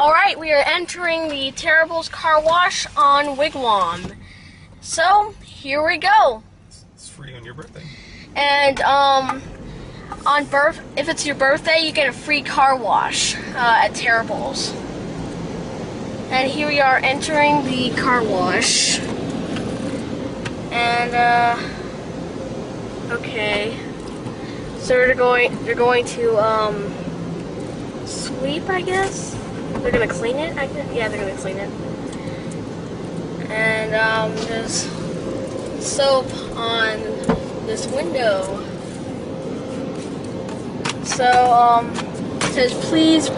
All right, we are entering the Terribles car wash on Wigwam. So here we go. It's free on your birthday. And um, on birth, if it's your birthday, you get a free car wash uh, at Terribles. And here we are entering the car wash. And uh, okay, so they're going, they're going to um, sweep, I guess. They're gonna clean it. I. Yeah, they're gonna clean it. And um, there's soap on this window. So um, it says please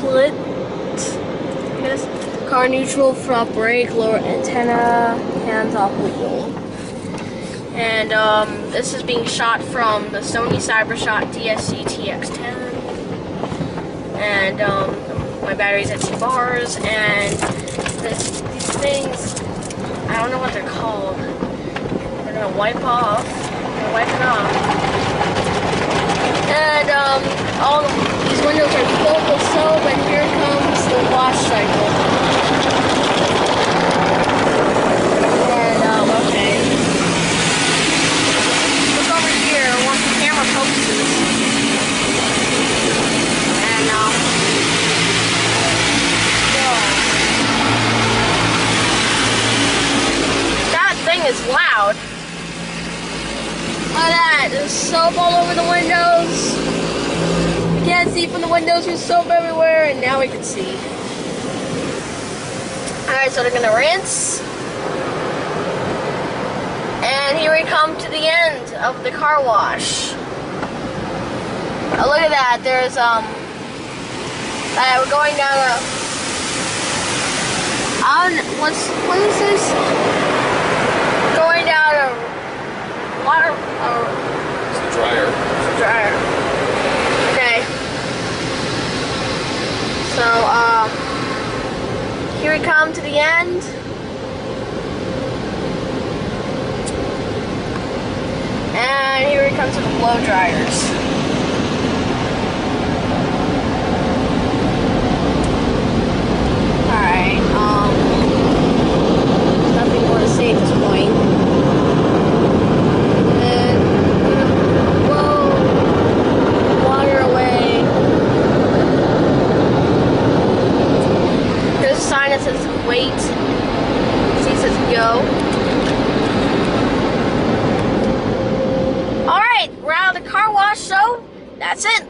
put guess car neutral, front brake, lower antenna, hands off wheel. And um, this is being shot from the Sony CyberShot DSC TX10 and um, my battery's at two bars, and this, these things, I don't know what they're called. They're gonna wipe off, they're wiping off. And um, all these windows are filled with soap, and here comes the wash cycle. And um, okay. Look over here, once the camera focuses. And um, That thing is loud. Look at that. There's soap all over the windows. You can't see from the windows, there's soap everywhere, and now we can see. Alright, so they're gonna rinse. And here we come to the end of the car wash. Oh, look at that. There's, um, uh, we're going down a on what's what is this? Going down a water uh, It's the dryer. dryer. Okay. So um, here we come to the end. And here we come to the blow dryers. says wait. C says go. Alright, we're out of the car wash, so that's it.